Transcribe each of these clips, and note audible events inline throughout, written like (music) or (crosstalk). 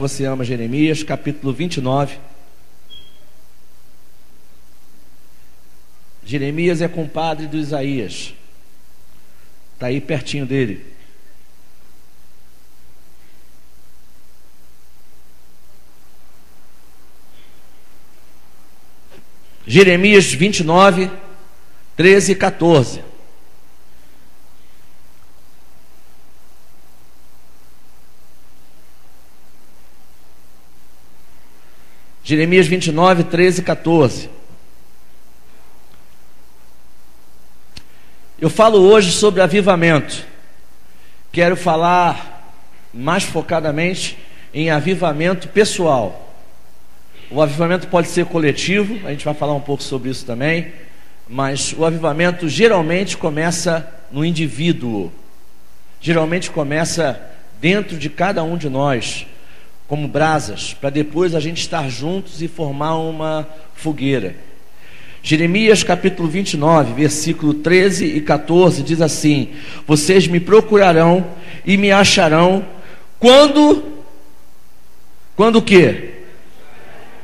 você ama Jeremias, capítulo 29. Jeremias é compadre do Isaías. Está aí pertinho dele. Jeremias 29, 13 e 14. Jeremias 29, 13 e 14. Eu falo hoje sobre avivamento. Quero falar mais focadamente em avivamento pessoal. O avivamento pode ser coletivo, a gente vai falar um pouco sobre isso também, mas o avivamento geralmente começa no indivíduo, geralmente começa dentro de cada um de nós, como brasas, para depois a gente estar juntos e formar uma fogueira. Jeremias capítulo 29, versículo 13 e 14 diz assim: Vocês me procurarão e me acharão quando quando o quê?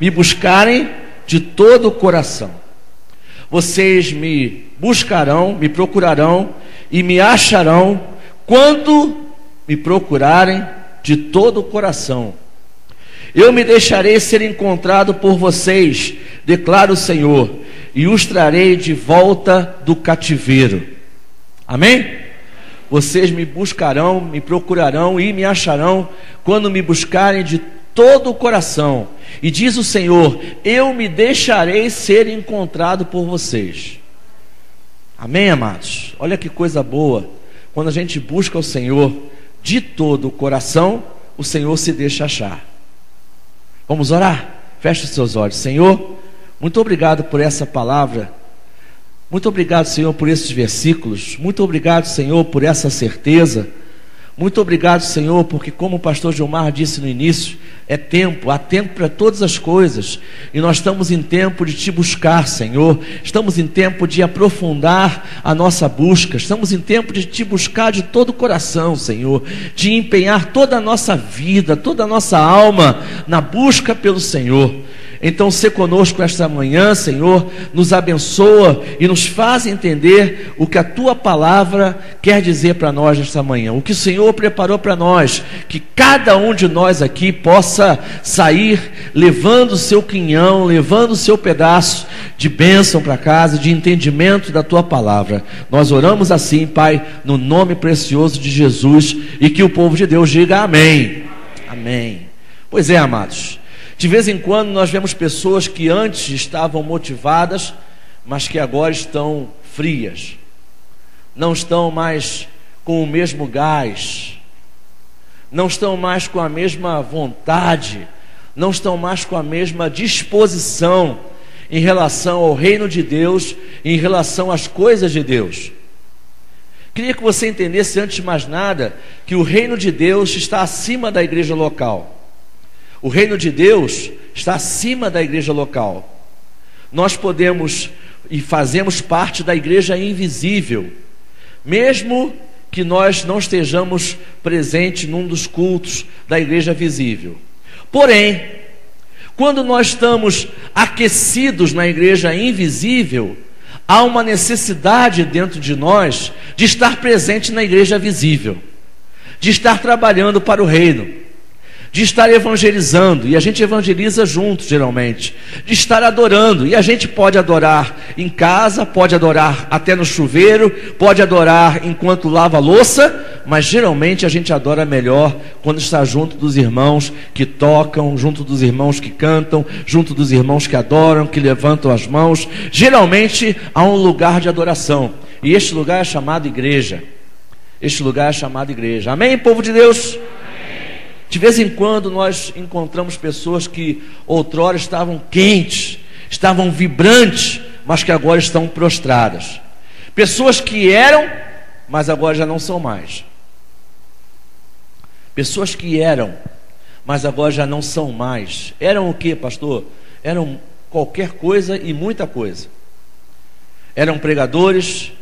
me buscarem de todo o coração. Vocês me buscarão, me procurarão e me acharão quando me procurarem de todo o coração. Eu me deixarei ser encontrado por vocês, declara o Senhor, e os trarei de volta do cativeiro. Amém? Vocês me buscarão, me procurarão e me acharão quando me buscarem de todo o coração. E diz o Senhor: Eu me deixarei ser encontrado por vocês. Amém, amados? Olha que coisa boa. Quando a gente busca o Senhor de todo o coração, o Senhor se deixa achar. Vamos orar? Feche os seus olhos. Senhor, muito obrigado por essa palavra. Muito obrigado, Senhor, por esses versículos. Muito obrigado, Senhor, por essa certeza. Muito obrigado, Senhor, porque, como o pastor Gilmar disse no início, é tempo, há tempo para todas as coisas, e nós estamos em tempo de te buscar, Senhor, estamos em tempo de aprofundar a nossa busca, estamos em tempo de te buscar de todo o coração, Senhor, de empenhar toda a nossa vida, toda a nossa alma na busca pelo Senhor. Então, se conosco esta manhã, Senhor, nos abençoa e nos faz entender o que a tua palavra quer dizer para nós nesta manhã, o que o Senhor preparou para nós, que cada um de nós aqui possa sair levando o seu quinhão, levando o seu pedaço de bênção para casa, de entendimento da tua palavra. Nós oramos assim, Pai, no nome precioso de Jesus e que o povo de Deus diga amém. Amém. Pois é, amados. De vez em quando nós vemos pessoas que antes estavam motivadas, mas que agora estão frias, não estão mais com o mesmo gás, não estão mais com a mesma vontade, não estão mais com a mesma disposição em relação ao reino de Deus, em relação às coisas de Deus. Queria que você entendesse, antes de mais nada, que o reino de Deus está acima da igreja local. O reino de Deus está acima da igreja local. Nós podemos e fazemos parte da igreja invisível, mesmo que nós não estejamos presentes num dos cultos da igreja visível. Porém, quando nós estamos aquecidos na igreja invisível, há uma necessidade dentro de nós de estar presente na igreja visível, de estar trabalhando para o reino de estar evangelizando, e a gente evangeliza junto, geralmente, de estar adorando, e a gente pode adorar em casa, pode adorar até no chuveiro, pode adorar enquanto lava a louça, mas geralmente a gente adora melhor quando está junto dos irmãos que tocam, junto dos irmãos que cantam, junto dos irmãos que adoram, que levantam as mãos. Geralmente há um lugar de adoração, e este lugar é chamado igreja. Este lugar é chamado igreja. Amém, povo de Deus? De vez em quando nós encontramos pessoas que outrora estavam quentes, estavam vibrantes, mas que agora estão prostradas. Pessoas que eram, mas agora já não são mais. Pessoas que eram, mas agora já não são mais. Eram o que, pastor? Eram qualquer coisa e muita coisa. Eram pregadores,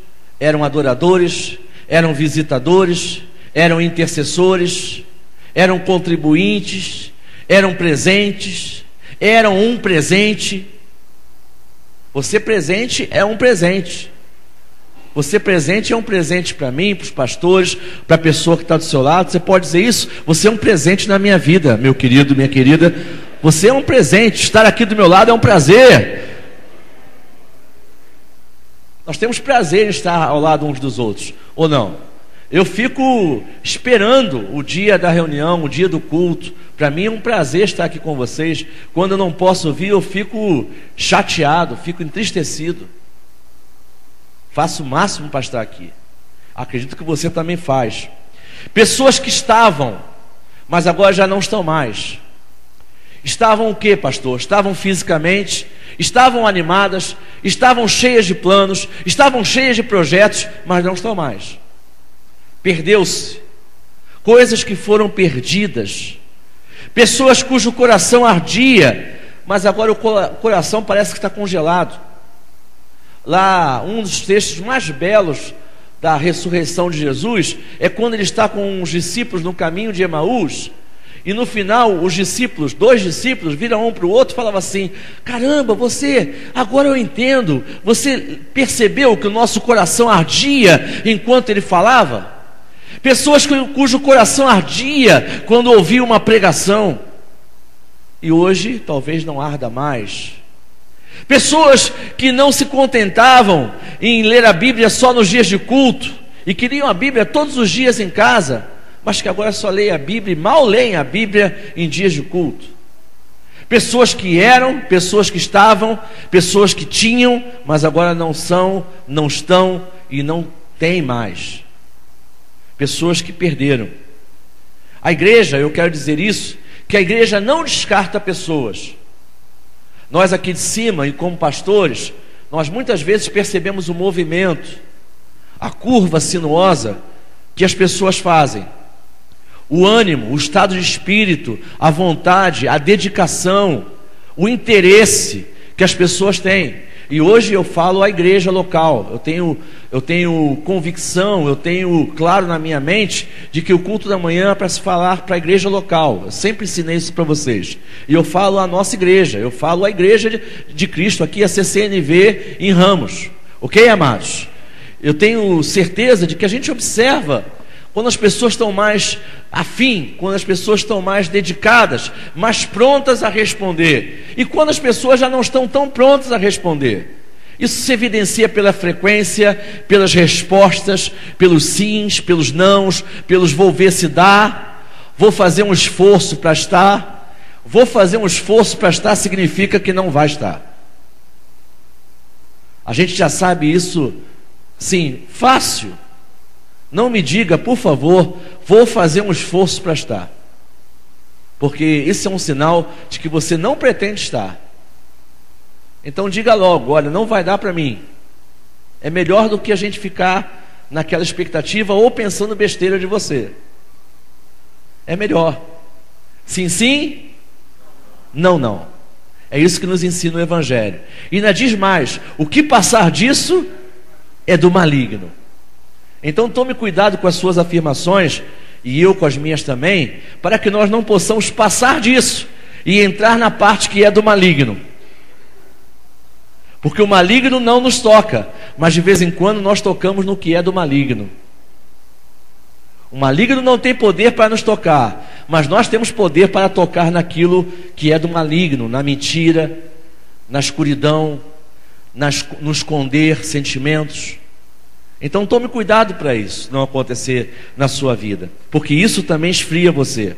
eram adoradores, eram visitadores, eram intercessores, eram contribuintes, eram presentes, eram um presente. Você presente é um presente. Você presente é um presente para mim, para os pastores, para a pessoa que está do seu lado. Você pode dizer isso? Você é um presente na minha vida, meu querido, minha querida. Você é um presente. Estar aqui do meu lado é um prazer. Nós temos prazer em estar ao lado uns dos outros, ou não? Eu fico esperando o dia da reunião, o dia do culto. Para mim é um prazer estar aqui com vocês. Quando eu não posso vir, eu fico chateado, fico entristecido. Faço o máximo para estar aqui. Acredito que você também faz. Pessoas que estavam, mas agora já não estão mais. Estavam o que, pastor? Estavam fisicamente, estavam animadas, estavam cheias de planos, estavam cheias de projetos, mas não estão mais. Perdeu-se. Coisas que foram perdidas. Pessoas cujo coração ardia, mas agora o coração parece que está congelado lá um dos textos mais belos da ressurreição de Jesus é quando ele está com os discípulos no caminho de Emaús. E no final, os discípulos, dois discípulos, viram um para o outro e falavam assim: Caramba, você, agora eu entendo. Você percebeu que o nosso coração ardia enquanto ele falava? Pessoas cujo coração ardia quando ouviam uma pregação, e hoje talvez não arda mais. Pessoas que não se contentavam em ler a Bíblia só nos dias de culto e queriam a Bíblia todos os dias em casa, mas que agora só leem a Bíblia e mal leem a Bíblia em dias de culto. Pessoas que eram, pessoas que estavam, pessoas que tinham, mas agora não são, não estão e não têm mais. Pessoas que perderam. A igreja, eu quero dizer isso, que a igreja não descarta pessoas. Nós aqui de cima, e como pastores, nós muitas vezes percebemos o movimento, a curva sinuosa que as pessoas fazem. O ânimo, o estado de espírito, a vontade, a dedicação, o interesse que as pessoas têm. E hoje eu falo à igreja local. Eu tenho, eu tenho convicção, eu tenho claro na minha mente de que o culto da manhã é para se falar para a igreja local. Eu sempre ensinei isso para vocês. E eu falo à nossa igreja, eu falo à igreja de, de Cristo aqui, a CCNV em Ramos. Ok, amados? Eu tenho certeza de que a gente observa quando as pessoas estão mais afim, quando as pessoas estão mais dedicadas, mais prontas a responder, e quando as pessoas já não estão tão prontas a responder. Isso se evidencia pela frequência, pelas respostas, pelos sims, pelos nãos, pelos vou ver se dá, vou fazer um esforço para estar, vou fazer um esforço para estar significa que não vai estar. A gente já sabe isso, sim, fácil. Não me diga, por favor, vou fazer um esforço para estar. Porque isso é um sinal de que você não pretende estar. Então diga logo: olha, não vai dar para mim. É melhor do que a gente ficar naquela expectativa ou pensando besteira de você. É melhor. Sim, sim. Não, não. É isso que nos ensina o Evangelho. E ainda diz mais: o que passar disso é do maligno. Então tome cuidado com as suas afirmações, e eu com as minhas também, para que nós não possamos passar disso e entrar na parte que é do maligno. Porque o maligno não nos toca, mas de vez em quando nós tocamos no que é do maligno. O maligno não tem poder para nos tocar, mas nós temos poder para tocar naquilo que é do maligno, na mentira, na escuridão, nas, no esconder sentimentos. Então tome cuidado para isso não acontecer na sua vida, porque isso também esfria você.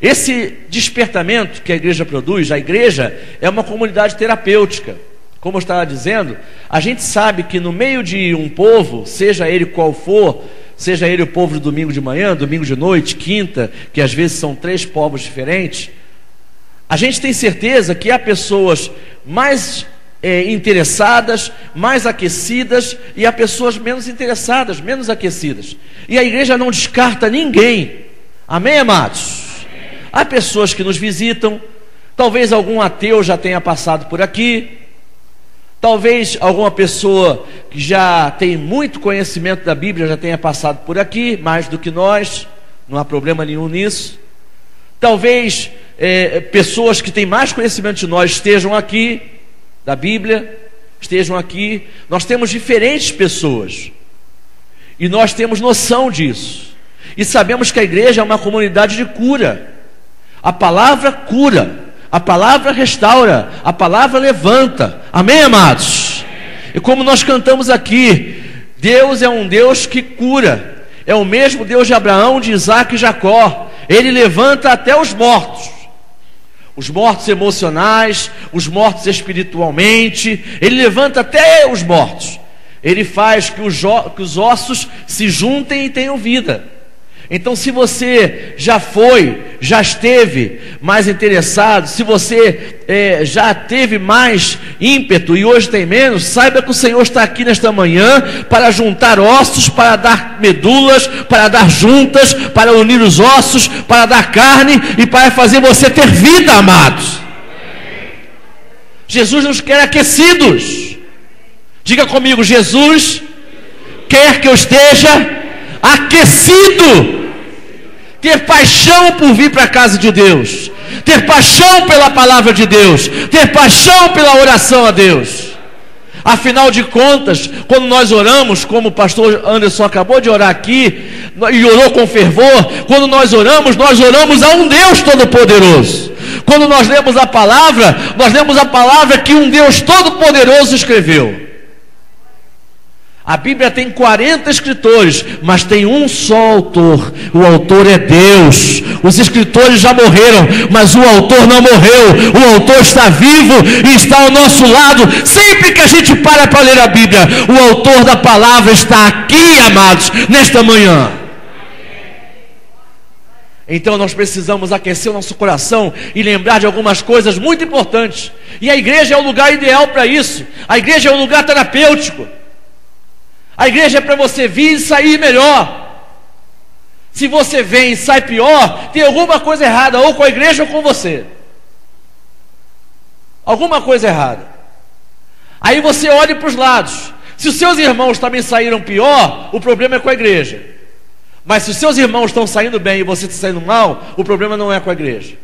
Esse despertamento que a igreja produz, a igreja é uma comunidade terapêutica. Como eu estava dizendo, a gente sabe que no meio de um povo, seja ele qual for, seja ele o povo de domingo de manhã, domingo de noite, quinta, que às vezes são três povos diferentes, a gente tem certeza que há pessoas mais é, interessadas, mais aquecidas, e há pessoas menos interessadas, menos aquecidas. E a igreja não descarta ninguém. Amém, amados? Há pessoas que nos visitam, talvez algum ateu já tenha passado por aqui, talvez alguma pessoa que já tem muito conhecimento da Bíblia já tenha passado por aqui, mais do que nós, não há problema nenhum nisso. Talvez é, pessoas que têm mais conhecimento de nós estejam aqui, da Bíblia, estejam aqui. Nós temos diferentes pessoas e nós temos noção disso. E sabemos que a igreja é uma comunidade de cura. A palavra cura, a palavra restaura, a palavra levanta. Amém, amados? E como nós cantamos aqui, Deus é um Deus que cura. É o mesmo Deus de Abraão, de Isaac e Jacó. Ele levanta até os mortos os mortos emocionais, os mortos espiritualmente, ele levanta até os mortos. Ele faz que os, que os ossos se juntem e tenham vida. Então, se você já foi, já esteve mais interessado, se você é, já teve mais ímpeto e hoje tem menos, saiba que o Senhor está aqui nesta manhã para juntar ossos, para dar medulas, para dar juntas, para unir os ossos, para dar carne e para fazer você ter vida, amados. Jesus nos quer aquecidos. Diga comigo, Jesus quer que eu esteja aquecido, ter paixão por vir para a casa de Deus, ter paixão pela palavra de Deus, ter paixão pela oração a Deus. Afinal de contas, quando nós oramos, como o pastor Anderson acabou de orar aqui, e orou com fervor, quando nós oramos, nós oramos a um Deus Todo-Poderoso. Quando nós lemos a palavra, nós lemos a palavra que um Deus Todo-Poderoso escreveu. A Bíblia tem 40 escritores, mas tem um só autor. O autor é Deus. Os escritores já morreram, mas o autor não morreu. O autor está vivo e está ao nosso lado. Sempre que a gente para para ler a Bíblia, o autor da palavra está aqui, amados, nesta manhã. Então nós precisamos aquecer o nosso coração e lembrar de algumas coisas muito importantes. E a igreja é o lugar ideal para isso. A igreja é um lugar terapêutico. A igreja é para você vir e sair melhor. Se você vem e sai pior, tem alguma coisa errada, ou com a igreja ou com você. Alguma coisa errada. Aí você olha para os lados. Se os seus irmãos também saíram pior, o problema é com a igreja. Mas se os seus irmãos estão saindo bem e você está saindo mal, o problema não é com a igreja.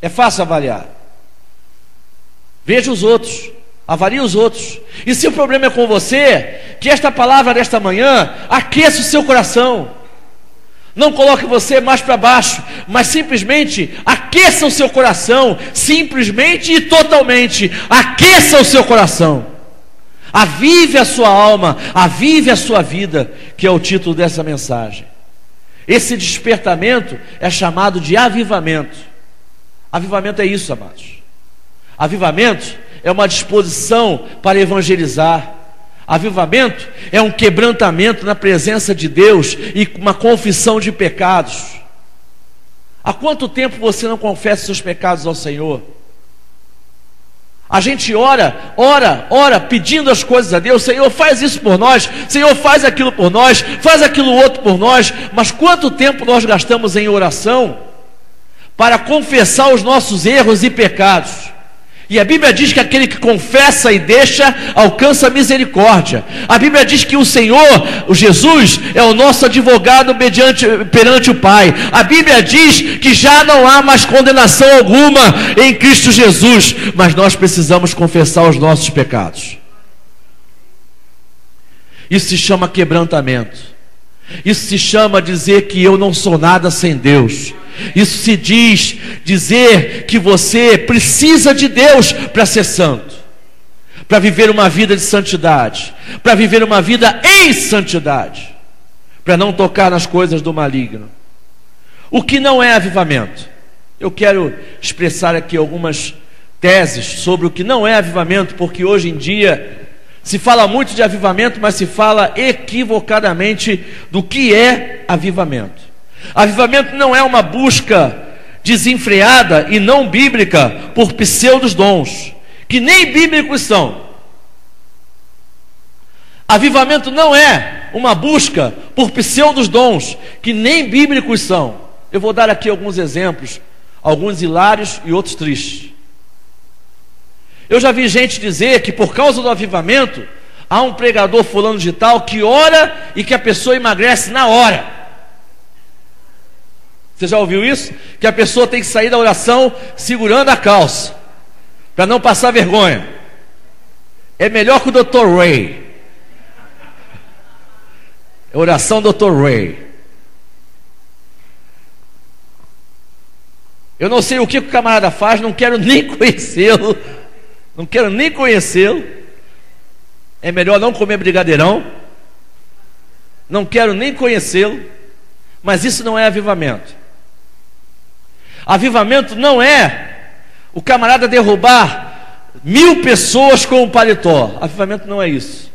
É fácil avaliar. Veja os outros, avalie os outros. E se o problema é com você, que esta palavra desta manhã aqueça o seu coração. Não coloque você mais para baixo, mas simplesmente aqueça o seu coração, simplesmente e totalmente. Aqueça o seu coração. Avive a sua alma, avive a sua vida, que é o título dessa mensagem. Esse despertamento é chamado de avivamento. Avivamento é isso, amados. Avivamento é uma disposição para evangelizar. Avivamento é um quebrantamento na presença de Deus e uma confissão de pecados. Há quanto tempo você não confessa seus pecados ao Senhor? A gente ora, ora, ora, pedindo as coisas a Deus, Senhor, faz isso por nós, Senhor, faz aquilo por nós, faz aquilo outro por nós, mas quanto tempo nós gastamos em oração para confessar os nossos erros e pecados? E a Bíblia diz que aquele que confessa e deixa alcança misericórdia. A Bíblia diz que o Senhor, o Jesus, é o nosso advogado mediante, perante o Pai. A Bíblia diz que já não há mais condenação alguma em Cristo Jesus, mas nós precisamos confessar os nossos pecados. Isso se chama quebrantamento. Isso se chama dizer que eu não sou nada sem Deus. Isso se diz dizer que você precisa de Deus para ser santo, para viver uma vida de santidade, para viver uma vida em santidade, para não tocar nas coisas do maligno. O que não é avivamento? Eu quero expressar aqui algumas teses sobre o que não é avivamento, porque hoje em dia se fala muito de avivamento, mas se fala equivocadamente do que é avivamento. Avivamento não é uma busca desenfreada e não bíblica por pseudos dons, que nem bíblicos são. Avivamento não é uma busca por pseudos dons, que nem bíblicos são. Eu vou dar aqui alguns exemplos, alguns hilários e outros tristes. Eu já vi gente dizer que por causa do avivamento, há um pregador fulano de tal que ora e que a pessoa emagrece na hora. Você já ouviu isso? Que a pessoa tem que sair da oração segurando a calça, para não passar vergonha. É melhor que o Dr. Ray. É oração Dr. Ray. Eu não sei o que o camarada faz, não quero nem (laughs) conhecê-lo. Não quero nem conhecê-lo. É melhor não comer brigadeirão. Não quero nem conhecê-lo. Mas isso não é avivamento. Avivamento não é o camarada derrubar mil pessoas com um paletó. Avivamento não é isso.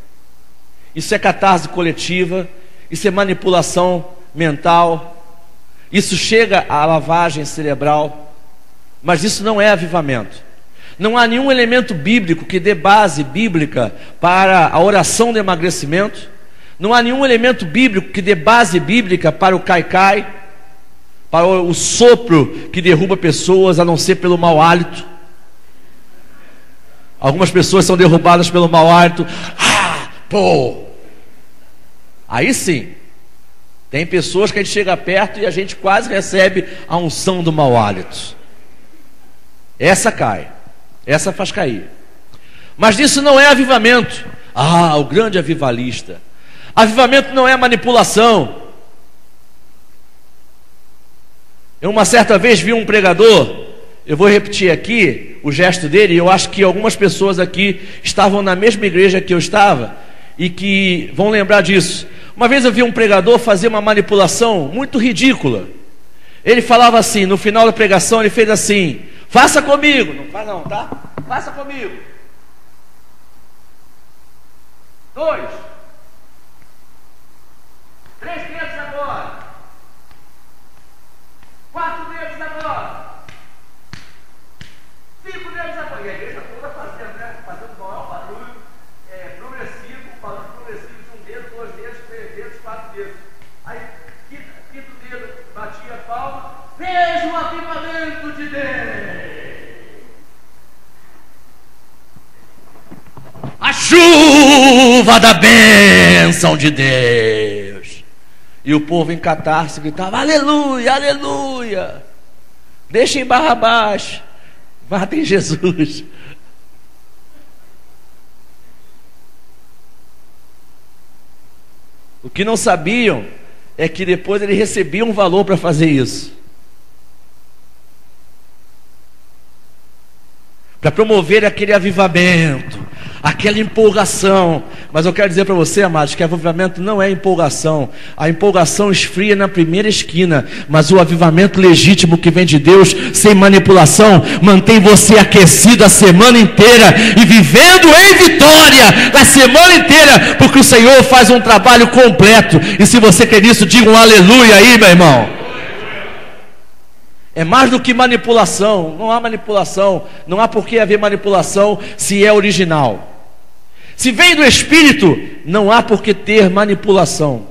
Isso é catarse coletiva. Isso é manipulação mental isso chega à lavagem cerebral, mas isso não é avivamento. Não há nenhum elemento bíblico que dê base bíblica para a oração de emagrecimento. Não há nenhum elemento bíblico que dê base bíblica para o cai-cai, para o sopro que derruba pessoas, a não ser pelo mau hálito. Algumas pessoas são derrubadas pelo mau hálito. Ah, pô! Aí sim, tem pessoas que a gente chega perto e a gente quase recebe a unção do mau hálito. Essa cai, essa faz cair. Mas isso não é avivamento. Ah, o grande avivalista. Avivamento não é manipulação. Eu uma certa vez vi um pregador, eu vou repetir aqui o gesto dele, eu acho que algumas pessoas aqui estavam na mesma igreja que eu estava e que vão lembrar disso. Uma vez eu vi um pregador fazer uma manipulação muito ridícula. Ele falava assim, no final da pregação, ele fez assim: Faça comigo. Não faz não, tá? Faça comigo. Dois. Três dedos agora. Quatro dedos agora. Cinco dedos agora. E a igreja toda fazendo, né? Fazendo maior barulho é, progressivo, falando progressivo de um dedo, dois dedos, três dedos, quatro dedos. Aí, quinto, quinto dedo, batia a palma. Veja o avivamento de Deus. A chuva da bênção de Deus. E o povo em catarse gritava: Aleluia, aleluia. Deixem Barrabás, matem Jesus. O que não sabiam é que depois ele recebia um valor para fazer isso. Para promover aquele avivamento, aquela empolgação. Mas eu quero dizer para você, amados, que avivamento não é empolgação. A empolgação esfria na primeira esquina, mas o avivamento legítimo que vem de Deus, sem manipulação, mantém você aquecido a semana inteira e vivendo em vitória a semana inteira, porque o Senhor faz um trabalho completo. E se você quer isso, diga um aleluia aí, meu irmão. É mais do que manipulação. Não há manipulação. Não há por que haver manipulação se é original. Se vem do Espírito, não há por que ter manipulação.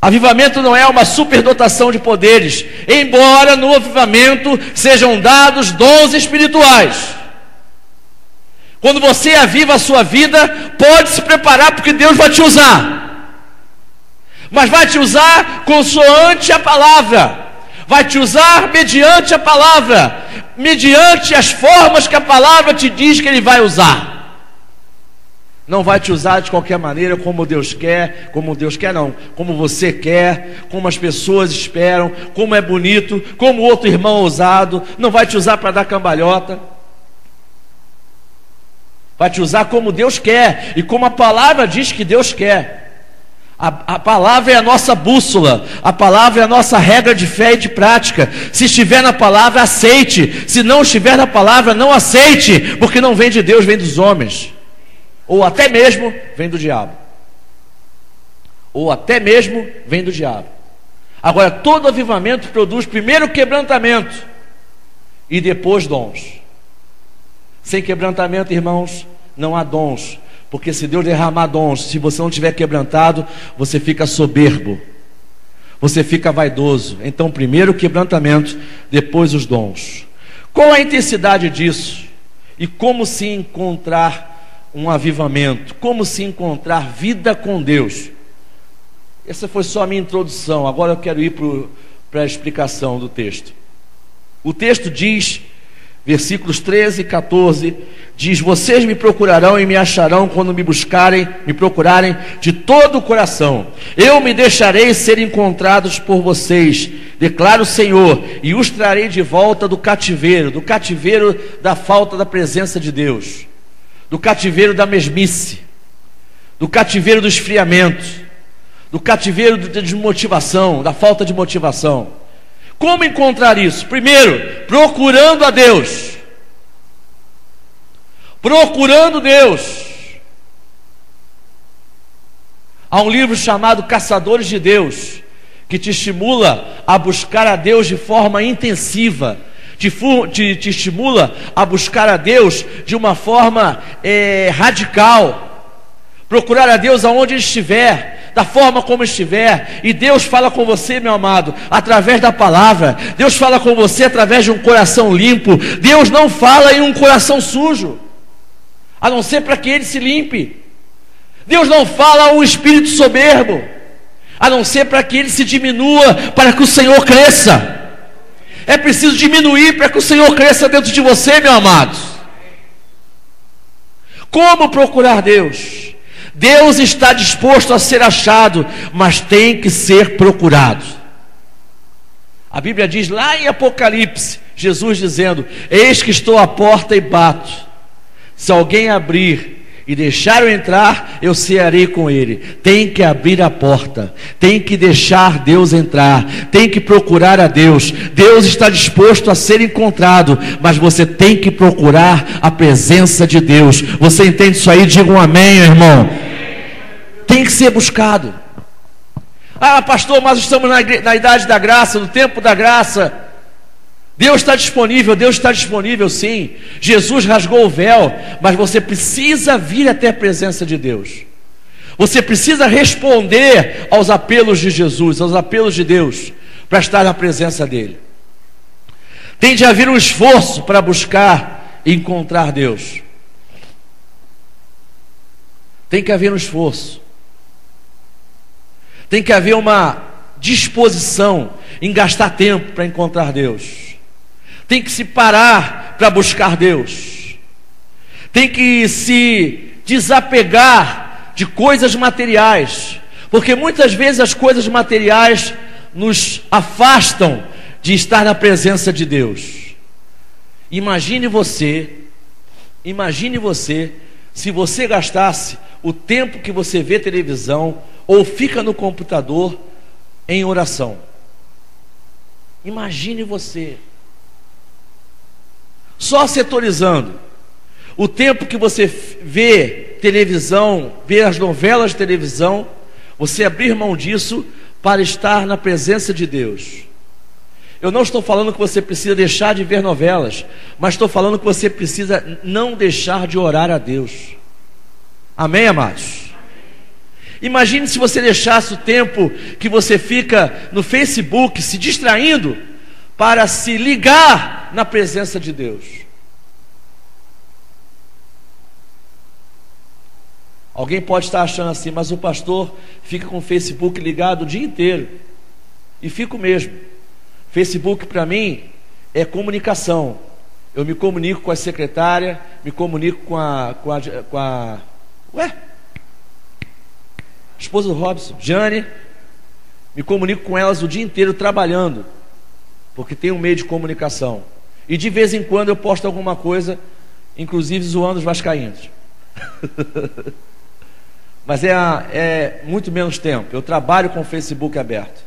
Avivamento não é uma superdotação de poderes, embora no avivamento sejam dados dons espirituais. Quando você aviva a sua vida, pode se preparar porque Deus vai te usar. Mas vai te usar consoante a palavra vai te usar mediante a palavra, mediante as formas que a palavra te diz que ele vai usar. Não vai te usar de qualquer maneira, como Deus quer, como Deus quer, não, como você quer, como as pessoas esperam, como é bonito, como outro irmão ousado. Não vai te usar para dar cambalhota. Vai te usar como Deus quer e como a palavra diz que Deus quer. A, a, palavra é a nossa bússola, a palavra é a nossa regra de fé e de prática. Se estiver na palavra, aceite. Se não estiver na palavra, não aceite, porque não vem de Deus, vem dos homens. Ou até mesmo vem do diabo. Ou até mesmo vem do diabo. Agora, todo avivamento produz primeiro quebrantamento e depois dons. Sem quebrantamento, irmãos, não há dons. Porque se Deus derramar dons, se você não tiver quebrantado, você fica soberbo. Você fica vaidoso. Então, primeiro o quebrantamento, depois os dons. Qual a intensidade disso? E como se encontrar um avivamento? Como se encontrar vida com Deus? Essa foi só a minha introdução. Agora eu quero ir para a explicação do texto. O texto diz, versículos 13 e 14, diz: Vocês me procurarão e me acharão quando me buscarem, me procurarem de todo o coração. Eu me deixarei ser encontrados por vocês, declara o Senhor, e os trarei de volta do cativeiro, do cativeiro da falta da presença de Deus, do cativeiro da mesmice, do cativeiro do esfriamento, do cativeiro da desmotivação, da falta de motivação. Como encontrar isso? Primeiro, procurando a Deus. Procurando Deus. Há um livro chamado Caçadores de Deus, que te estimula a buscar a Deus de forma intensiva, te, te, te estimula a buscar a Deus de uma forma é, radical. Procurar a Deus aonde estiver, da forma como estiver, e Deus fala com você, meu amado, através da palavra, Deus fala com você através de um coração limpo, Deus não fala em um coração sujo, a não ser para que ele se limpe, Deus não fala a um espírito soberbo, a não ser para que ele se diminua, para que o Senhor cresça. É preciso diminuir para que o Senhor cresça dentro de você, meu amado. Como procurar Deus? Deus está disposto a ser achado, mas tem que ser procurado. A Bíblia diz lá em Apocalipse, Jesus dizendo: Eis que estou à porta e bato. Se alguém abrir e deixar eu entrar, eu cearei com ele. Tem que abrir a porta, tem que deixar Deus entrar, tem que procurar a Deus. Deus está disposto a ser encontrado, mas você tem que procurar a presença de Deus. Você entende isso aí? Diga um amém, irmão. Tem que ser buscado. Ah, pastor, mas estamos na, na idade da graça, no tempo da graça. Deus está disponível, Deus está disponível sim. Jesus rasgou o véu, mas você precisa vir até a presença de Deus. Você precisa responder aos apelos de Jesus, aos apelos de Deus, para estar na presença dEle. Tem de haver um esforço para buscar e encontrar Deus. Tem que haver um esforço. Tem que haver uma disposição em gastar tempo para encontrar Deus tem que se parar para buscar Deus, tem que se desapegar de coisas materiais, porque muitas vezes as coisas materiais nos afastam de estar na presença de Deus. Imagine você, imagine você, se você gastasse o tempo que você vê televisão ou fica no computador em oração. Imagine você só setorizando. O tempo que você vê televisão, vê as novelas de televisão, você abrir mão disso para estar na presença de Deus. Eu não estou falando que você precisa deixar de ver novelas, mas estou falando que você precisa não deixar de orar a Deus. Amém, amados? Imagine se você deixasse o tempo que você fica no Facebook se distraindo para se ligar na presença de Deus. Alguém pode estar achando assim, mas o pastor fica com o Facebook ligado o dia inteiro. E fico mesmo. Facebook para mim é comunicação. Eu me comunico com a secretária, me comunico com a. com a. Com a ué? Esposa do Robson, Jane. Me comunico com elas o dia inteiro trabalhando porque tem um meio de comunicação. E de vez em quando eu posto alguma coisa, inclusive zoando os vascaínos. (laughs) Mas é, é muito menos tempo. Eu trabalho com o Facebook aberto.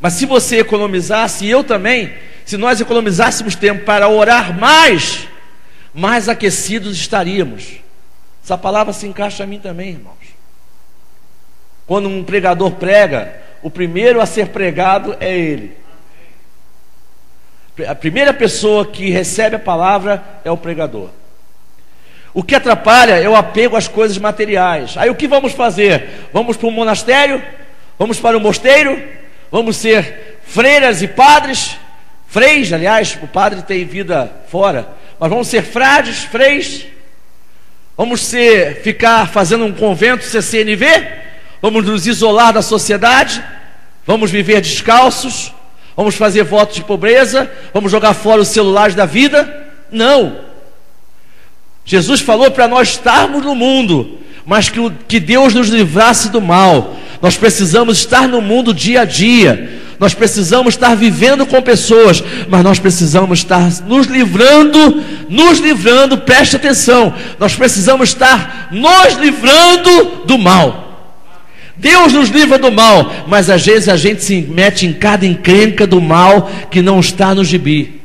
Mas se você economizasse, eu também, se nós economizássemos tempo para orar mais, mais aquecidos estaríamos. Essa palavra se encaixa a mim também, irmãos. Quando um pregador prega, o primeiro a ser pregado é ele. A primeira pessoa que recebe a palavra é o pregador. O que atrapalha é o apego às coisas materiais. Aí o que vamos fazer? Vamos para o monastério? Vamos para o mosteiro? Vamos ser freiras e padres? Freis, aliás, o padre tem vida fora. Mas vamos ser frades, freis? Vamos ser, ficar fazendo um convento CCNV? Vamos nos isolar da sociedade? Vamos viver descalços? Vamos fazer votos de pobreza? Vamos jogar fora os celulares da vida? Não. Jesus falou para nós estarmos no mundo, mas que, que Deus nos livrasse do mal. Nós precisamos estar no mundo dia a dia. Nós precisamos estar vivendo com pessoas, mas nós precisamos estar nos livrando, nos livrando, preste atenção, nós precisamos estar nos livrando do mal. Deus nos livra do mal, mas às vezes a gente se mete em cada encrenca do mal que não está no gibi.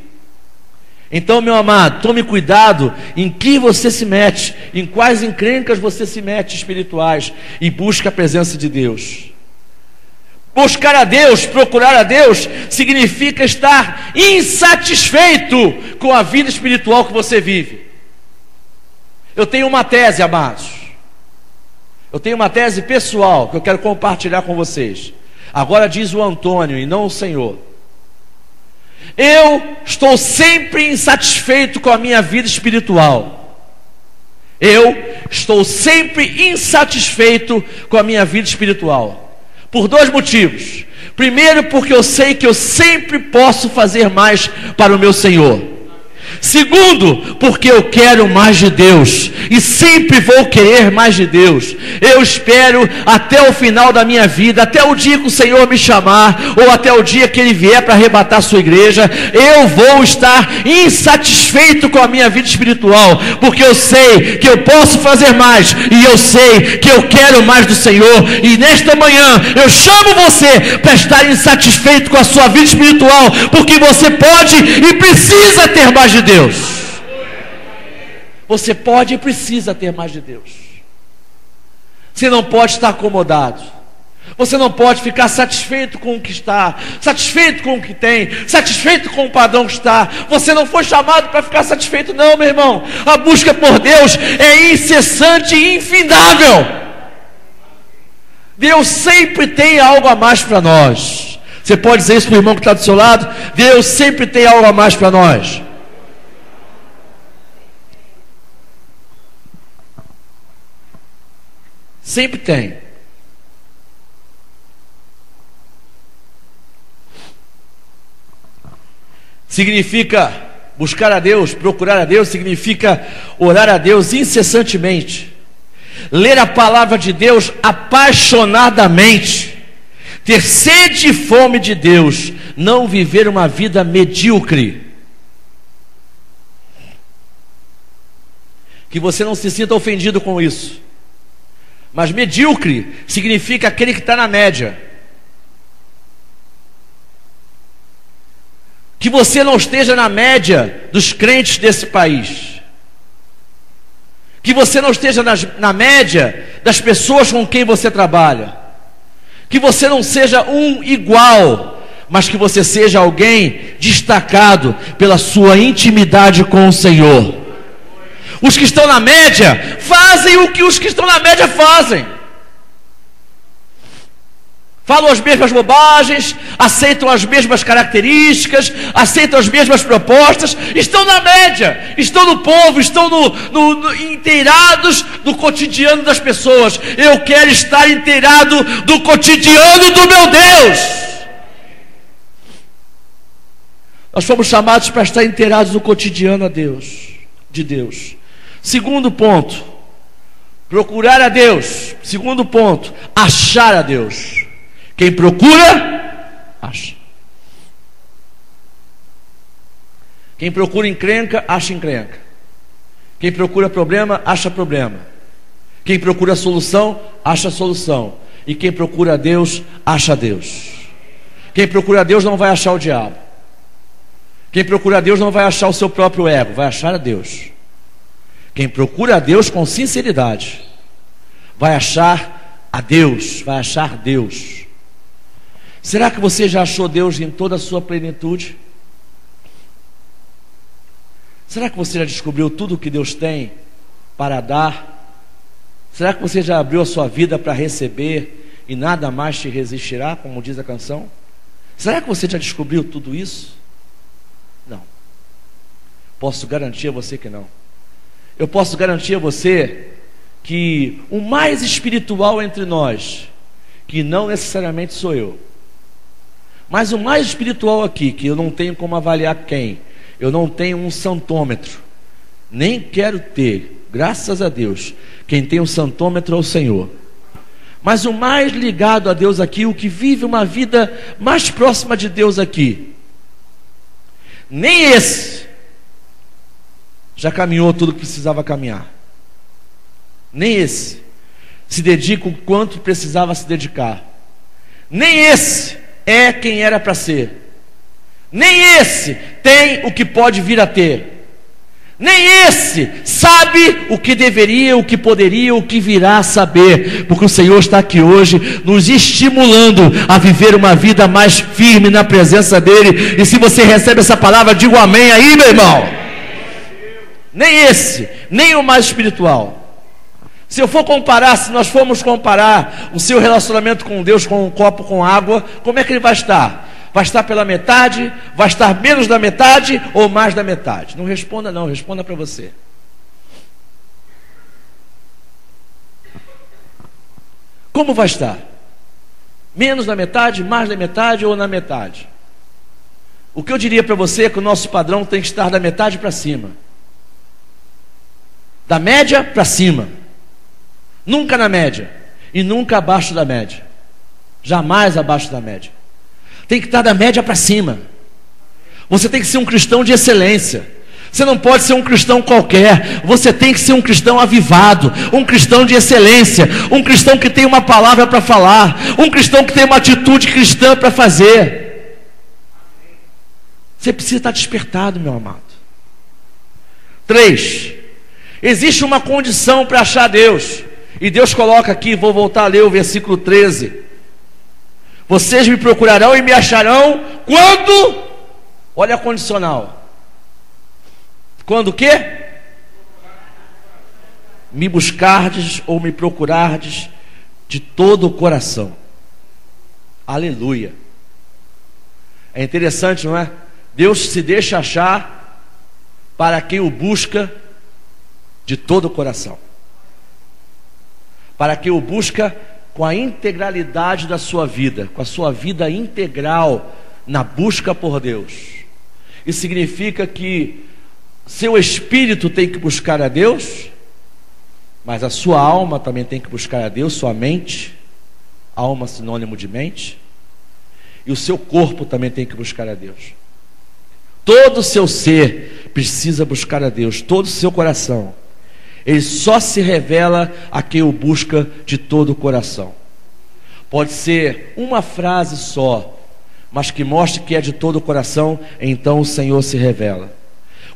Então, meu amado, tome cuidado em que você se mete, em quais encrencas você se mete espirituais e busque a presença de Deus. Buscar a Deus, procurar a Deus, significa estar insatisfeito com a vida espiritual que você vive. Eu tenho uma tese, amados. Eu tenho uma tese pessoal que eu quero compartilhar com vocês. Agora diz o Antônio e não o Senhor. Eu estou sempre insatisfeito com a minha vida espiritual. Eu estou sempre insatisfeito com a minha vida espiritual. Por dois motivos. Primeiro, porque eu sei que eu sempre posso fazer mais para o meu Senhor. Segundo, porque eu quero mais de Deus e sempre vou querer mais de Deus. Eu espero até o final da minha vida, até o dia que o Senhor me chamar, ou até o dia que Ele vier para arrebatar sua igreja, eu vou estar insatisfeito com a minha vida espiritual, porque eu sei que eu posso fazer mais e eu sei que eu quero mais do Senhor. E nesta manhã eu chamo você para estar insatisfeito com a sua vida espiritual, porque você pode e precisa ter mais de Deus. Deus. Você pode e precisa ter mais de Deus. Você não pode estar acomodado. Você não pode ficar satisfeito com o que está, satisfeito com o que tem, satisfeito com o padrão que está. Você não foi chamado para ficar satisfeito, não, meu irmão. A busca por Deus é incessante e infindável. Deus sempre tem algo a mais para nós. Você pode dizer isso para o irmão que está do seu lado? Deus sempre tem algo a mais para nós. Sempre tem. Significa buscar a Deus, procurar a Deus, significa orar a Deus incessantemente, ler a palavra de Deus apaixonadamente, ter sede e fome de Deus, não viver uma vida medíocre. Que você não se sinta ofendido com isso. Mas medíocre significa aquele que está na média. Que você não esteja na média dos crentes desse país. Que você não esteja na média das pessoas com quem você trabalha. Que você não seja um igual, mas que você seja alguém destacado pela sua intimidade com o Senhor. Os que estão na média fazem o que os que estão na média fazem. Falam as mesmas bobagens, aceitam as mesmas características, aceitam as mesmas propostas, estão na média, estão no povo, estão no, no, no, inteirados do cotidiano das pessoas. Eu quero estar inteirado do cotidiano do meu Deus. Nós fomos chamados para estar inteirados do cotidiano a Deus, de Deus. Segundo ponto, procurar a Deus. Segundo ponto, achar a Deus. Quem procura, acha. Quem procura encrenca, acha encrenca. Quem procura problema, acha problema. Quem procura solução, acha solução. E quem procura Deus, acha Deus. Quem procura Deus não vai achar o diabo. Quem procura Deus não vai achar o seu próprio ego, vai achar a Deus. Quem procura a Deus com sinceridade, vai achar a Deus, vai achar Deus. Será que você já achou Deus em toda a sua plenitude? Será que você já descobriu tudo o que Deus tem para dar? Será que você já abriu a sua vida para receber e nada mais te resistirá, como diz a canção? Será que você já descobriu tudo isso? Não. Posso garantir a você que não eu posso garantir a você que o mais espiritual entre nós, que não necessariamente sou eu, Mas o mais espiritual aqui, que eu não tenho como avaliar quem, eu não tenho um santômetro, nem quero ter, graças a Deus. Quem tem um santômetro é o Senhor. Mas o mais ligado a Deus aqui, o que vive uma vida mais próxima de Deus aqui, nem esse já caminhou tudo que precisava caminhar. Nem esse se dedica o quanto precisava se dedicar. Nem esse é quem era para ser. Nem esse tem o que pode vir a ter. Nem esse sabe o que deveria, o que poderia, o que virá a saber, porque o Senhor está aqui hoje nos estimulando a viver uma vida mais firme na presença dEle. E se você recebe essa palavra, diga um amém aí, meu irmão. Nem esse, nem o mais espiritual. Se eu for comparar, se nós formos comparar o seu relacionamento com Deus com um copo com água, como é que ele vai estar? Vai estar pela metade? Vai estar menos da metade ou mais da metade? Não responda, não, responda para você. Como vai estar? Menos da metade, mais da metade ou na metade? O que eu diria para você é que o nosso padrão tem que estar da metade para cima. Da média para cima. Nunca na média. E nunca abaixo da média. Jamais abaixo da média tem que estar da média para cima. Você tem que ser um cristão de excelência. Você não pode ser um cristão qualquer. Você tem que ser um cristão avivado, um cristão de excelência, um cristão que tem uma palavra para falar, um cristão que tem uma atitude cristã para fazer. Você precisa estar despertado, meu amado. Três. Existe uma condição para achar Deus. E Deus coloca aqui, vou voltar a ler o versículo 13. Vocês me procurarão e me acharão quando? Olha a condicional. Quando o quê? Me buscardes ou me procurardes de todo o coração. Aleluia. É interessante, não é? Deus se deixa achar para quem o busca de todo o coração. Para quem o busca com a integralidade da sua vida, com a sua vida integral na busca por Deus. Isso significa que seu espírito tem que buscar a Deus, mas a sua alma também tem que buscar a Deus, sua mente, alma sinônimo de mente, e o seu corpo também tem que buscar a Deus. Todo o seu ser precisa buscar a Deus, todo o seu coração. Ele só se revela a quem o busca de todo o coração. Pode ser uma frase só, mas que mostre que é de todo o coração, então o Senhor se revela.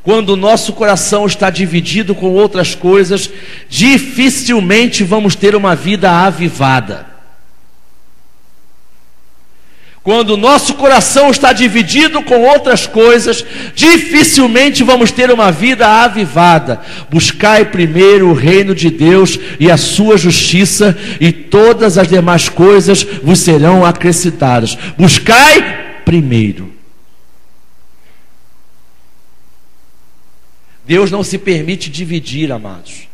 Quando o nosso coração está dividido com outras coisas, dificilmente vamos ter uma vida avivada. Quando o nosso coração está dividido com outras coisas, dificilmente vamos ter uma vida avivada. Buscai primeiro o reino de Deus e a sua justiça, e todas as demais coisas vos serão acrescentadas. Buscai primeiro. Deus não se permite dividir, amados.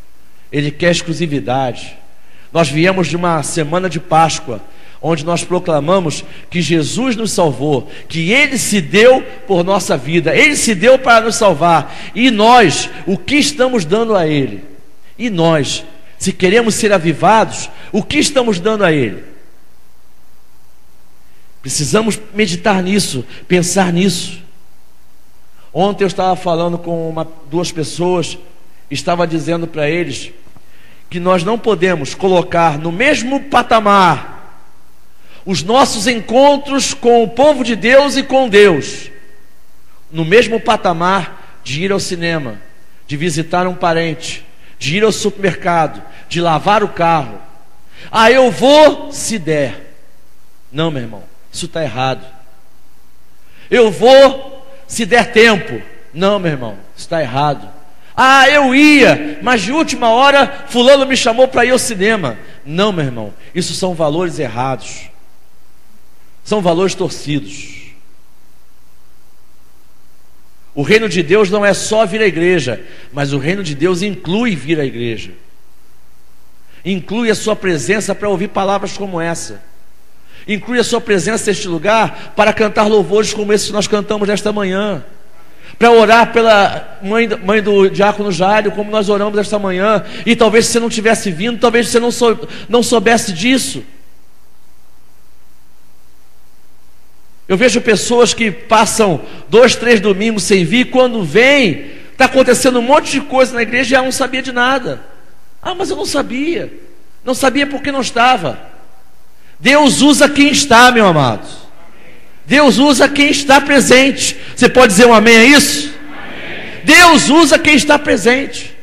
Ele quer exclusividade. Nós viemos de uma semana de Páscoa onde nós proclamamos que Jesus nos salvou, que Ele se deu por nossa vida, Ele se deu para nos salvar, e nós, o que estamos dando a Ele? E nós, se queremos ser avivados, o que estamos dando a Ele? Precisamos meditar nisso, pensar nisso. Ontem eu estava falando com uma, duas pessoas, estava dizendo para eles que nós não podemos colocar no mesmo patamar os nossos encontros com o povo de Deus e com Deus, no mesmo patamar de ir ao cinema, de visitar um parente, de ir ao supermercado, de lavar o carro. Ah, eu vou se der. Não, meu irmão, isso está errado. Eu vou se der tempo. Não, meu irmão, isso está errado. Ah, eu ia, mas de última hora fulano me chamou para ir ao cinema. Não, meu irmão, isso são valores errados. São valores torcidos. O reino de Deus não é só vir à igreja, mas o reino de Deus inclui vir à igreja. Inclui a sua presença para ouvir palavras como essa. inclui a sua presença neste lugar para cantar louvores como esse que nós cantamos nesta manhã. Para orar pela mãe, mãe do diácono Jário, como nós oramos esta manhã. E talvez você não tivesse vindo, talvez você não, sou, não soubesse disso. Eu vejo pessoas que passam dois, três domingos sem vir, quando vem, está acontecendo um monte de coisa na igreja e ela não sabia de nada. Ah, mas eu não sabia. Não sabia porque não estava. Deus usa quem está, meu amado. Deus usa quem está presente. Você pode dizer um amém a isso? Amém. Deus usa quem está presente.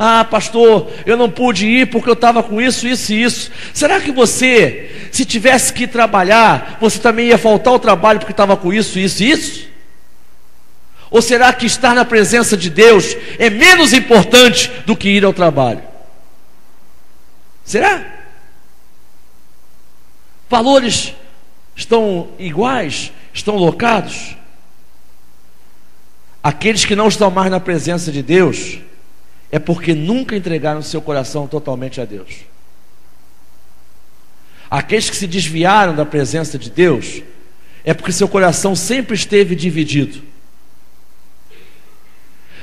Ah, pastor, eu não pude ir porque eu estava com isso, isso e isso. Será que você, se tivesse que trabalhar, você também ia faltar o trabalho porque estava com isso, isso e isso? Ou será que estar na presença de Deus é menos importante do que ir ao trabalho? Será? Valores estão iguais? Estão locados? Aqueles que não estão mais na presença de Deus é porque nunca entregaram seu coração totalmente a Deus. Aqueles que se desviaram da presença de Deus é porque seu coração sempre esteve dividido.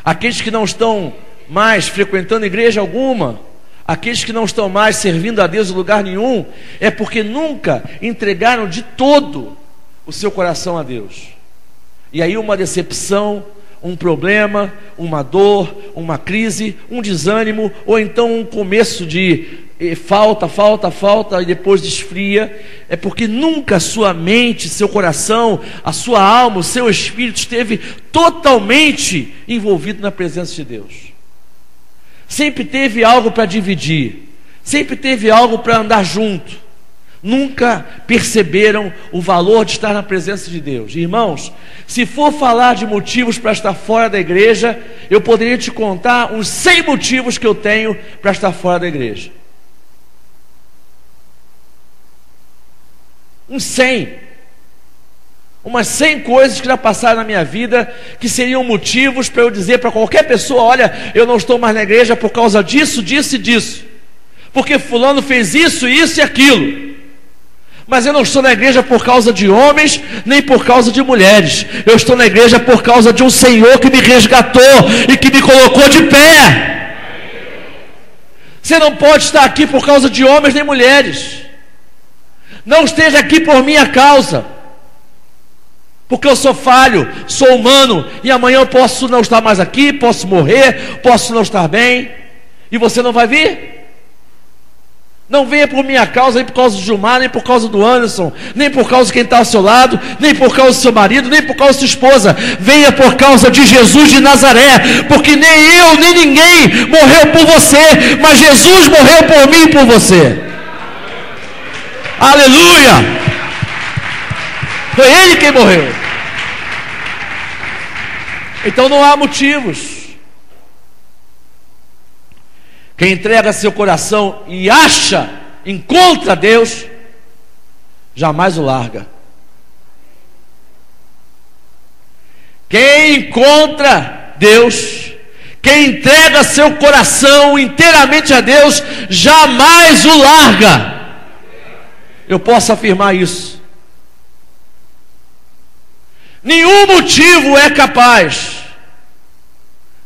Aqueles que não estão mais frequentando igreja alguma Aqueles que não estão mais servindo a Deus em lugar nenhum, é porque nunca entregaram de todo o seu coração a Deus. E aí uma decepção, um problema, uma dor, uma crise, um desânimo, ou então um começo de falta, falta, falta, e depois desfria, é porque nunca sua mente, seu coração, a sua alma, o seu espírito esteve totalmente envolvido na presença de Deus. Sempre teve algo para dividir, sempre teve algo para andar junto. Nunca perceberam o valor de estar na presença de Deus. Irmãos, se for falar de motivos para estar fora da igreja, eu poderia te contar uns 100 motivos que eu tenho para estar fora da igreja. Uns 100 umas 100 coisas que já passaram na minha vida que seriam motivos para eu dizer para qualquer pessoa: olha, eu não estou mais na igreja por causa disso, disso e disso, porque Fulano fez isso, isso e aquilo. Mas eu não estou na igreja por causa de homens, nem por causa de mulheres. Eu estou na igreja por causa de um Senhor que me resgatou e que me colocou de pé. Você não pode estar aqui por causa de homens nem mulheres. Não esteja aqui por minha causa. Porque eu sou falho, sou humano, e amanhã eu posso não estar mais aqui, posso morrer, posso não estar bem, e você não vai vir? Não venha por minha causa, nem por causa do Gilmar, nem por causa do Anderson, nem por causa de quem está ao seu lado, nem por causa do seu marido, nem por causa da sua esposa. Venha por causa de Jesus de Nazaré, porque nem eu, nem ninguém morreu por você, mas Jesus morreu por mim e por você. Aleluia! Foi ele quem morreu. Então não há motivos. Quem entrega seu coração e acha, encontra Deus, jamais o larga. Quem encontra Deus, quem entrega seu coração inteiramente a Deus, jamais o larga. Eu posso afirmar isso. Nenhum motivo é capaz,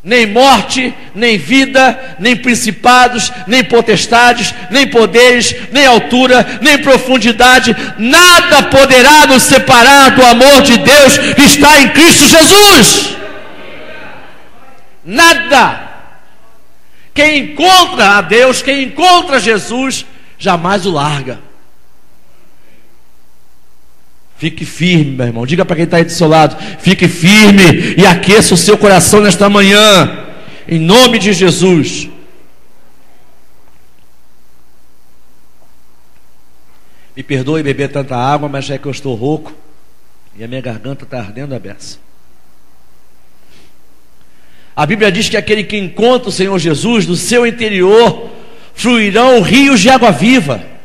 nem morte, nem vida, nem principados, nem potestades, nem poderes, nem altura, nem profundidade, nada poderá nos separar do amor de Deus que está em Cristo Jesus. Nada. Quem encontra a Deus, quem encontra Jesus, jamais o larga. Fique firme, meu irmão. Diga para quem está aí do seu lado: fique firme e aqueça o seu coração nesta manhã, em nome de Jesus. Me perdoe beber tanta água, mas é que eu estou rouco e a minha garganta está ardendo a beça. A Bíblia diz que aquele que encontra o Senhor Jesus, do seu interior fluirão rios de água viva.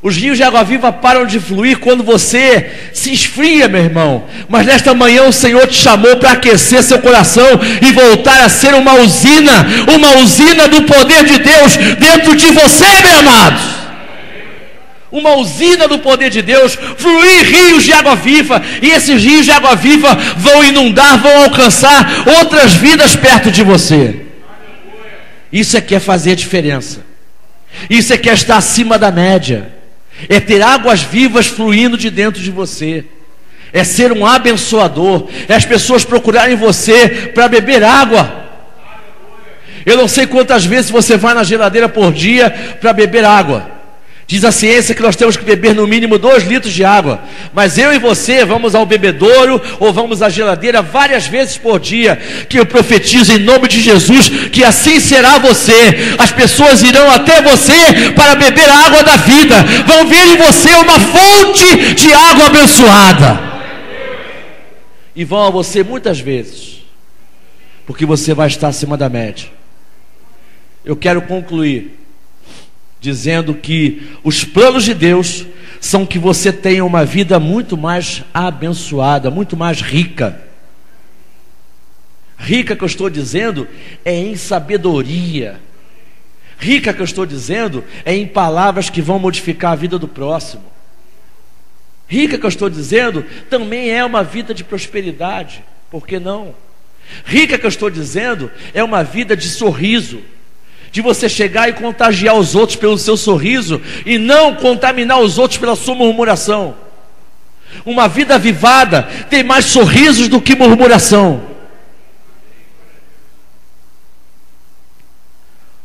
Os rios de água viva param de fluir quando você se esfria, meu irmão. Mas nesta manhã o Senhor te chamou para aquecer seu coração e voltar a ser uma usina, uma usina do poder de Deus dentro de você, meu amado. Uma usina do poder de Deus, fluir rios de água viva, e esses rios de água viva vão inundar, vão alcançar outras vidas perto de você. Isso é que é fazer diferença. Isso é que é estar acima da média é ter águas vivas fluindo de dentro de você, é ser um abençoador, é as pessoas procurarem você para beber água. Eu não sei quantas vezes você vai na geladeira por dia para beber água. Diz a ciência que nós temos que beber no mínimo dois litros de água. Mas eu e você vamos ao bebedouro ou vamos à geladeira várias vezes por dia. Que eu profetizo em nome de Jesus que assim será você. As pessoas irão até você para beber a água da vida. Vão ver em você uma fonte de água abençoada. E vão a você muitas vezes. Porque você vai estar acima da média. Eu quero concluir dizendo que os planos de Deus são que você tenha uma vida muito mais abençoada, muito mais rica. Rica que eu estou dizendo é em sabedoria. Rica que eu estou dizendo é em palavras que vão modificar a vida do próximo. Rica que eu estou dizendo também é uma vida de prosperidade, por que não? Rica que eu estou dizendo é uma vida de sorriso de você chegar e contagiar os outros pelo seu sorriso e não contaminar os outros pela sua murmuração. Uma vida avivada tem mais sorrisos do que murmuração.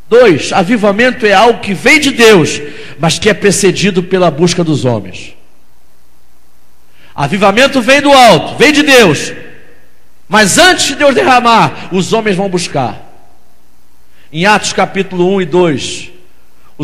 Dois, avivamento é algo que vem de Deus, mas que é precedido pela busca dos homens. Avivamento vem do alto, vem de Deus, mas antes de Deus derramar, os homens vão buscar. Em Atos capítulo 1 e 2,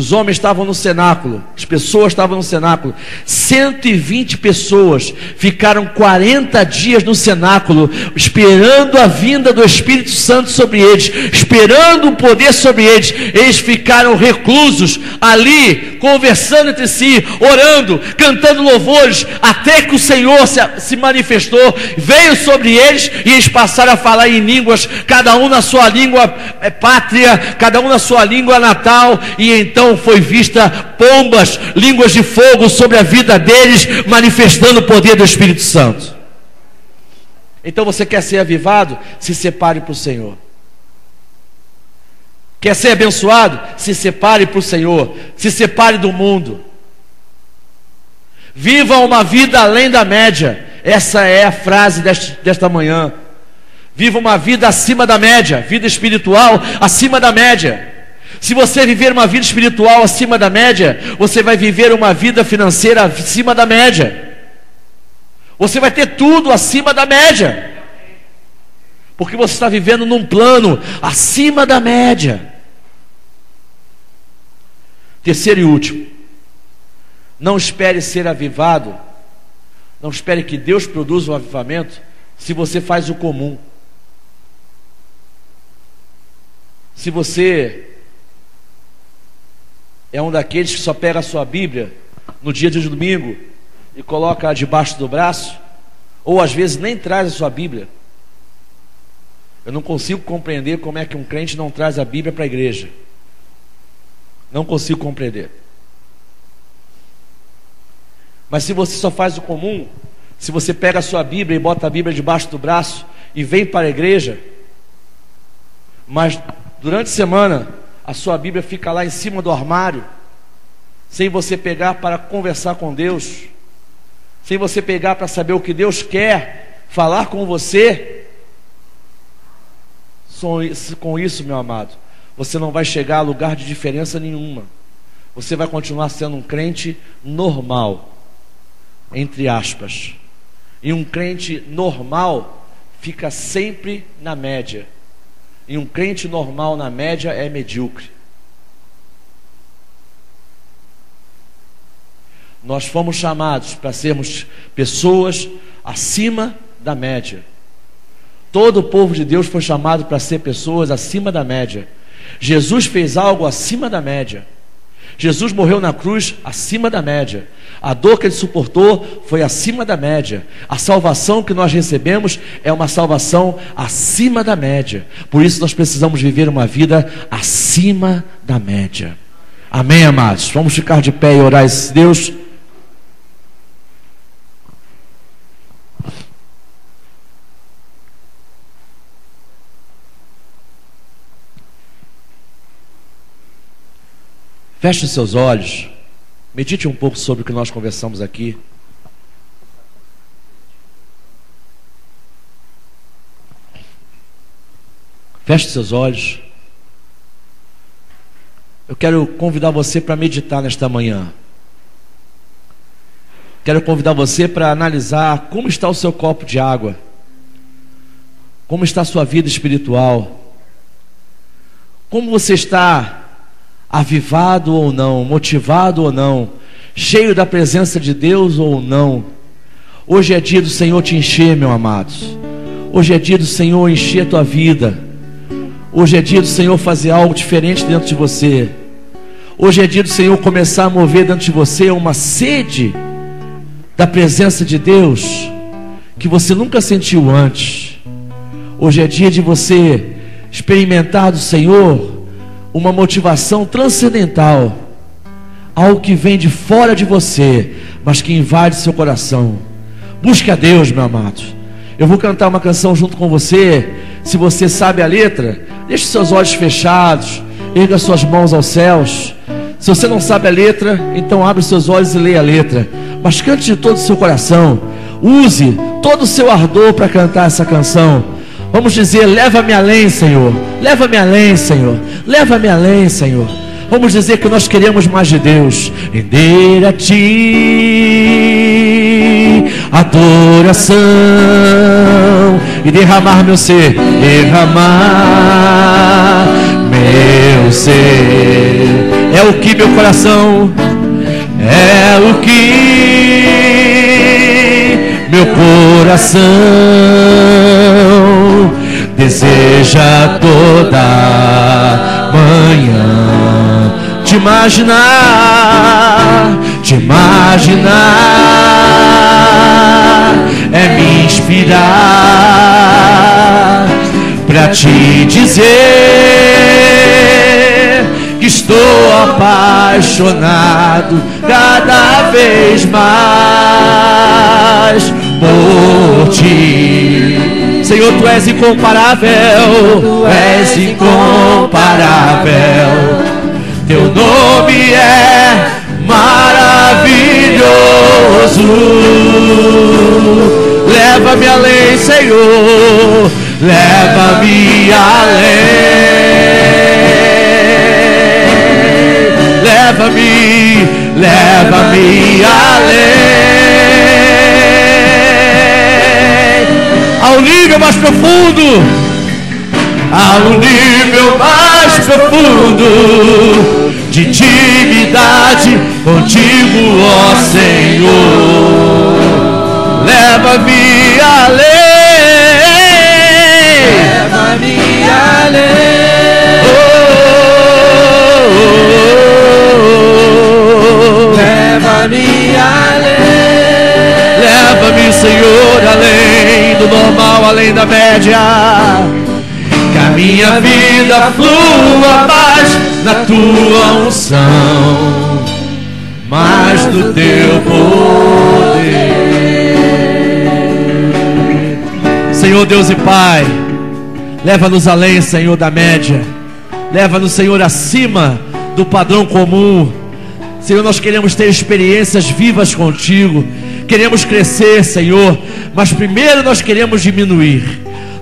os homens estavam no cenáculo, as pessoas estavam no cenáculo. 120 pessoas ficaram 40 dias no cenáculo, esperando a vinda do Espírito Santo sobre eles, esperando o poder sobre eles. Eles ficaram reclusos ali, conversando entre si, orando, cantando louvores, até que o Senhor se, se manifestou, veio sobre eles e eles passaram a falar em línguas, cada um na sua língua é, pátria, cada um na sua língua natal, e então então foi vista pombas, línguas de fogo sobre a vida deles, manifestando o poder do Espírito Santo. Então você quer ser avivado? Se separe para o Senhor. Quer ser abençoado? Se separe para o Senhor. Se separe do mundo. Viva uma vida além da média. Essa é a frase desta, desta manhã. Viva uma vida acima da média, vida espiritual acima da média. Se você viver uma vida espiritual acima da média, você vai viver uma vida financeira acima da média. Você vai ter tudo acima da média. Porque você está vivendo num plano acima da média. Terceiro e último. Não espere ser avivado. Não espere que Deus produza um avivamento se você faz o comum. Se você é um daqueles que só pega a sua Bíblia no dia de domingo e coloca debaixo do braço, ou às vezes nem traz a sua Bíblia. Eu não consigo compreender como é que um crente não traz a Bíblia para a igreja. Não consigo compreender. Mas se você só faz o comum, se você pega a sua Bíblia e bota a Bíblia debaixo do braço e vem para a igreja, mas durante a semana a sua Bíblia fica lá em cima do armário, sem você pegar para conversar com Deus, sem você pegar para saber o que Deus quer falar com você. Com isso, meu amado, você não vai chegar a lugar de diferença nenhuma. Você vai continuar sendo um crente normal, entre aspas. E um crente normal fica sempre na média. E um crente normal na média é medíocre. Nós fomos chamados para sermos pessoas acima da média. Todo o povo de Deus foi chamado para ser pessoas acima da média. Jesus fez algo acima da média. Jesus morreu na cruz acima da média. A dor que ele suportou foi acima da média. A salvação que nós recebemos é uma salvação acima da média. Por isso nós precisamos viver uma vida acima da média. Amém, amados? Vamos ficar de pé e orar a esse Deus. Feche os seus olhos. Medite um pouco sobre o que nós conversamos aqui. Feche seus olhos. Eu quero convidar você para meditar nesta manhã. Quero convidar você para analisar como está o seu copo de água, como está a sua vida espiritual, como você está avivado ou não, motivado ou não, cheio da presença de Deus ou não. Hoje é dia do Senhor te encher, meu amado. Hoje é dia do Senhor encher a tua vida. Hoje é dia do Senhor fazer algo diferente dentro de você. Hoje é dia do Senhor começar a mover dentro de você uma sede da presença de Deus que você nunca sentiu antes. Hoje é dia de você experimentar do Senhor uma motivação transcendental, algo que vem de fora de você, mas que invade seu coração. Busque a Deus, meu amado. Eu vou cantar uma canção junto com você. Se você sabe a letra, deixe seus olhos fechados, erga suas mãos aos céus. Se você não sabe a letra, então abre seus olhos e leia a letra. Mas cante de todo o seu coração. Use todo o seu ardor para cantar essa canção. Vamos dizer: leva-me além, Senhor. Leva-me além, Senhor. Leva-me além, Senhor. Vamos dizer que nós queremos mais de Deus. Render a Ti adoração e derramar meu ser, derramar meu ser. É o que meu coração, é o que meu coração deseja toda manhã te imaginar, te imaginar é me inspirar para te dizer que estou apaixonado cada vez mais por ti. Senhor, tu és incomparável, tu és incomparável. Teu nome é maravilhoso. Leva-me além, Senhor. Leva-me além. Leva-me, leva-me além. Ao nível mais profundo. Ao nível mais profundo de intimidade contigo, ó Senhor. Leva-me além. Leva-me além. Oh, oh, oh, oh. Leva-me além. Senhor, além do normal, além da média. Que a minha vida flua mais na tua unção, mais do teu poder. Senhor Deus e Pai, leva-nos além, Senhor, da média. Leva-nos, Senhor, acima do padrão comum. Senhor, nós queremos ter experiências vivas contigo. Queremos crescer, Senhor, mas primeiro nós queremos diminuir.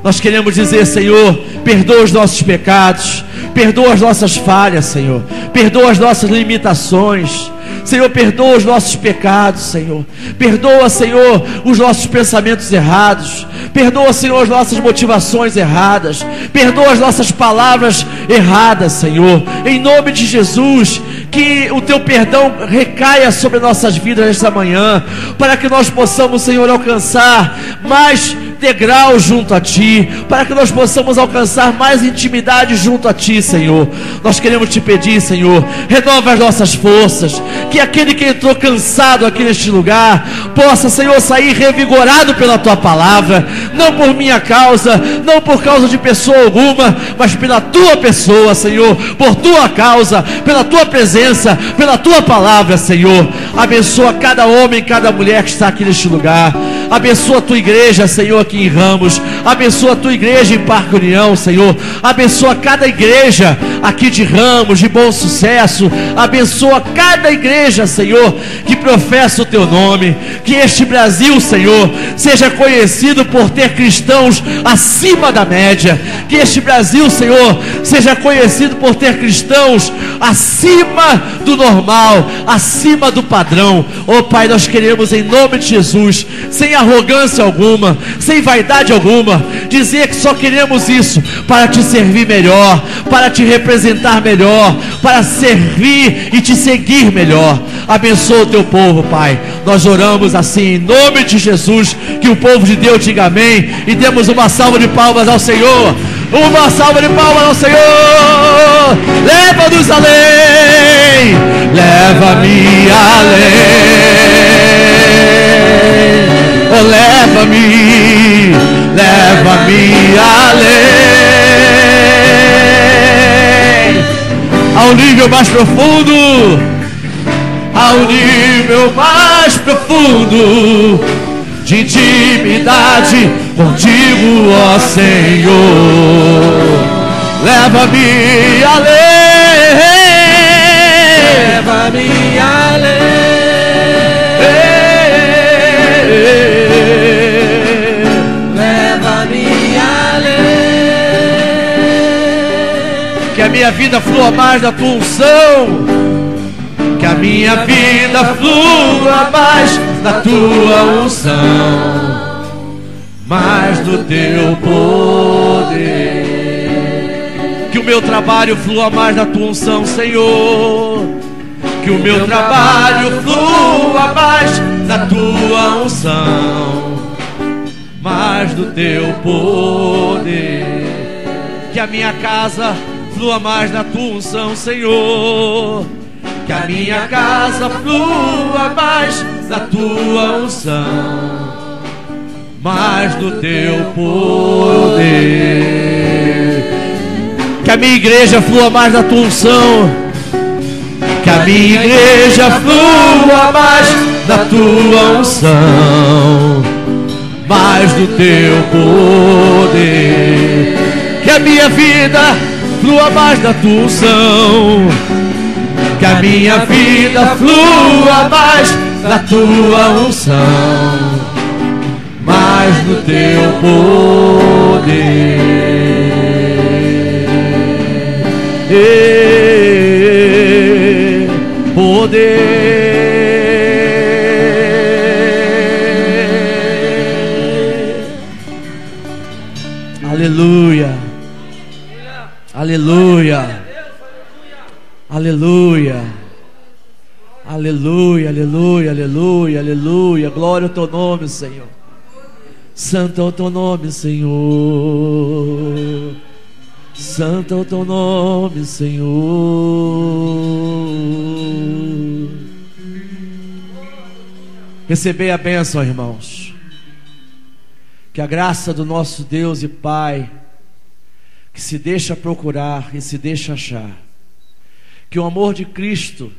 Nós queremos dizer, Senhor, perdoa os nossos pecados, perdoa as nossas falhas, Senhor, perdoa as nossas limitações. Senhor, perdoa os nossos pecados, Senhor. Perdoa, Senhor, os nossos pensamentos errados. Perdoa, Senhor, as nossas motivações erradas. Perdoa as nossas palavras erradas, Senhor. Em nome de Jesus, que o teu perdão recaia sobre nossas vidas nesta manhã, para que nós possamos, Senhor, alcançar mais degrau junto a Ti, para que nós possamos alcançar mais intimidade junto a Ti, Senhor. Nós queremos te pedir, Senhor, renova as nossas forças, que aquele que entrou cansado aqui neste lugar possa, Senhor, sair revigorado pela Tua palavra, não por minha causa, não por causa de pessoa alguma, mas pela Tua pessoa, Senhor, por Tua causa, pela Tua presença, pela Tua palavra, Senhor. Abençoa cada homem, cada mulher que está aqui neste lugar. Abençoa a tua igreja, Senhor, aqui em Ramos. Abençoa a tua igreja em Parque União, Senhor. Abençoa cada igreja aqui de Ramos, de bom sucesso. Abençoa cada igreja, Senhor, que professa o teu nome. Que este Brasil, Senhor, seja conhecido por ter cristãos acima da média. Que este Brasil, Senhor, seja conhecido por ter cristãos acima do normal, acima do padrão. Oh Pai, nós queremos em nome de Jesus, sem arrogância alguma, sem vaidade alguma, dizer que só queremos isso para te servir melhor, para te representar melhor, para servir e te seguir melhor. Abençoa o teu povo, Pai. Nós oramos assim em nome de Jesus, que o povo de Deus diga amém e demos uma salva de palmas ao Senhor. Uma salva de palmas ao Senhor. Leva-nos além. Leva-me além. Oh, leva-me, leva-me além. Ao nível mais profundo. Ao nível mais profundo de intimidade contigo, ó Senhor. Leva-me além, leva-me além. Minha vida flua mais da tua unção. Que a minha vida flua mais da tua unção mais do teu poder. Que o meu trabalho flua mais da tua unção, Senhor. Que o meu trabalho flua mais da tua unção, mais do teu poder. Que a minha casa flua mais da tua unção, Senhor. Que a minha casa flua mais da tua unção mais do teu poder. Que a minha igreja flua mais da tua unção. Que a minha igreja flua mais da tua unção, mais do teu poder. Que a minha vida flua mais da tua unção. Que a minha vida flua mais da tua unção mais do teu poder. Poder. Aleluia. Aleluia. Aleluia. Aleluia, aleluia, aleluia, aleluia. Glória ao teu nome, Senhor. Santo é o teu nome, Senhor. Santo é o teu nome, Senhor. Recebei a bênção, irmãos. Que a graça do nosso Deus e Pai, que se deixa procurar e se deixa achar, que o amor de Cristo,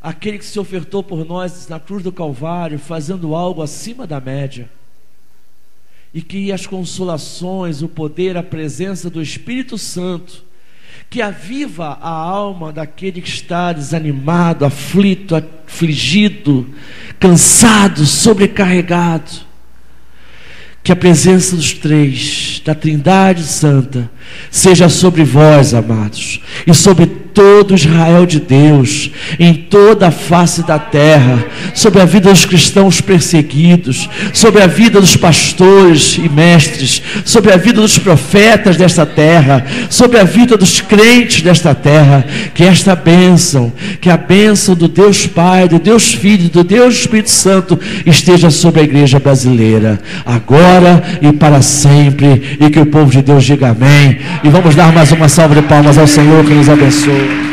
aquele que se ofertou por nós na cruz do Calvário, fazendo algo acima da média, e que as consolações, o poder, a presença do Espírito Santo, que aviva a alma daquele que está desanimado, aflito, afligido, cansado, sobrecarregado, que a presença dos três, da Trindade Santa, seja sobre vós, amados, e sobre todo Israel de Deus, em toda a face da terra, sobre a vida dos cristãos perseguidos, sobre a vida dos pastores e mestres, sobre a vida dos profetas desta terra, sobre a vida dos crentes desta terra, que esta bênção, que a bênção do Deus Pai, do Deus Filho, do Deus Espírito Santo esteja sobre a igreja brasileira, agora e para sempre, e que o povo de Deus diga amém. E vamos dar mais uma salva de palmas ao Senhor que nos abençoe. Thank you.